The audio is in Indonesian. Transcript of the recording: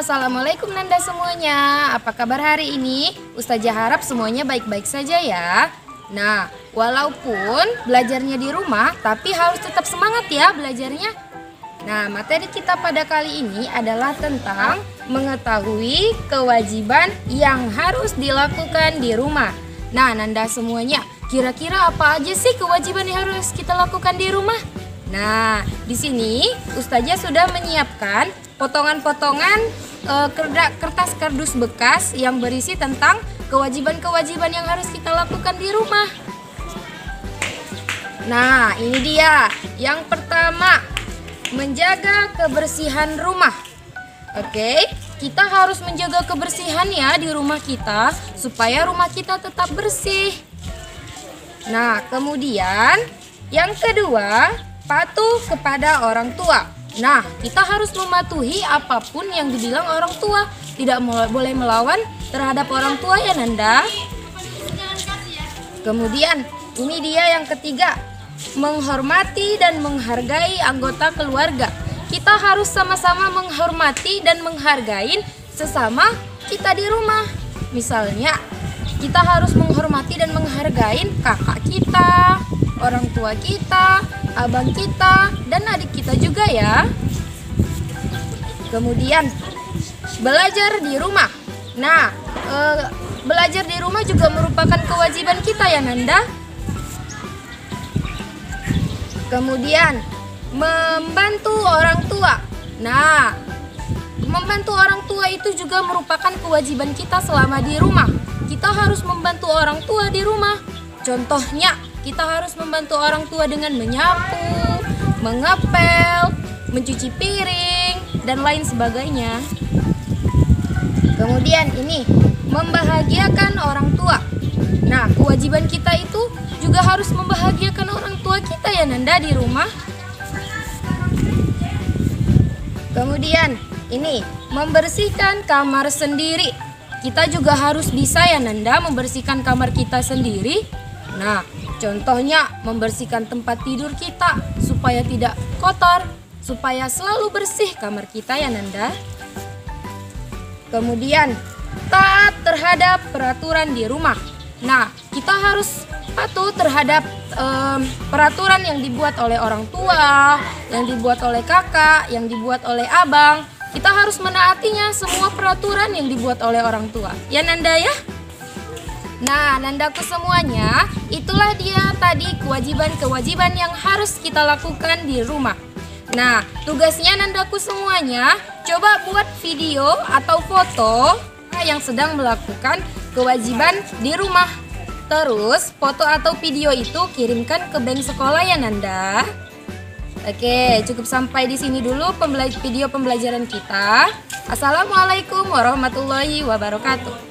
Assalamualaikum Nanda semuanya. Apa kabar hari ini? Ustazah harap semuanya baik-baik saja ya. Nah, walaupun belajarnya di rumah, tapi harus tetap semangat ya belajarnya. Nah, materi kita pada kali ini adalah tentang mengetahui kewajiban yang harus dilakukan di rumah. Nah, Nanda semuanya, kira-kira apa aja sih kewajiban yang harus kita lakukan di rumah? Nah, di sini Ustazah sudah menyiapkan potongan-potongan uh, kertas kardus bekas yang berisi tentang kewajiban-kewajiban yang harus kita lakukan di rumah. Nah, ini dia. Yang pertama, menjaga kebersihan rumah. Oke, kita harus menjaga kebersihan ya di rumah kita supaya rumah kita tetap bersih. Nah, kemudian yang kedua, patuh kepada orang tua. Nah, kita harus mematuhi apa pun yang dibilang orang tua. Tidak boleh melawan terhadap orang tua ya Nanda. Kemudian, ini dia yang ketiga, menghormati dan menghargai anggota keluarga. Kita harus sama-sama menghormati dan menghargai sesama kita di rumah. Misalnya, kita harus menghormati dan menghargai kakak kita, orang tua kita, abang kita, dan adik kita juga ya. Kemudian belajar di rumah. Nah, e, belajar di rumah juga merupakan kewajiban kita ya Nanda. Kemudian membantu orang tua. Nah, membantu orang tua itu juga merupakan kewajiban kita selama di rumah. Kita harus membantu orang tua di rumah. Contohnya, kita harus membantu orang tua dengan menyapu, mengepel, mencuci piring, dan lain sebagainya. Kemudian ini, membahagiakan orang tua. Nah, kewajiban kita itu juga harus membahagiakan orang tua kita ya Nanda di rumah. Kemudian ini, membersihkan kamar sendiri. Kita juga harus bisa ya Nanda membersihkan kamar kita sendiri. Nah, Contohnya membersihkan tempat tidur kita supaya tidak kotor, supaya selalu bersih kamar kita ya Nanda. Kemudian taat terhadap peraturan di rumah. Nah, kita harus patuh terhadap um, peraturan yang dibuat oleh orang tua, yang dibuat oleh kakak, yang dibuat oleh abang. Kita harus menaatinya semua peraturan yang dibuat oleh orang tua. Ya Nanda ya? Nah, nandaku semuanya, itulah dia tadi kewajiban-kewajiban yang harus kita lakukan di rumah. Nah, tugasnya nandaku semuanya, coba buat video atau foto yang sedang melakukan kewajiban di rumah. Terus, foto atau video itu kirimkan ke bank sekolah ya Nanda. Oke, cukup sampai di sini dulu video pembelajaran kita. Assalamualaikum warahmatullahi wabarakatuh.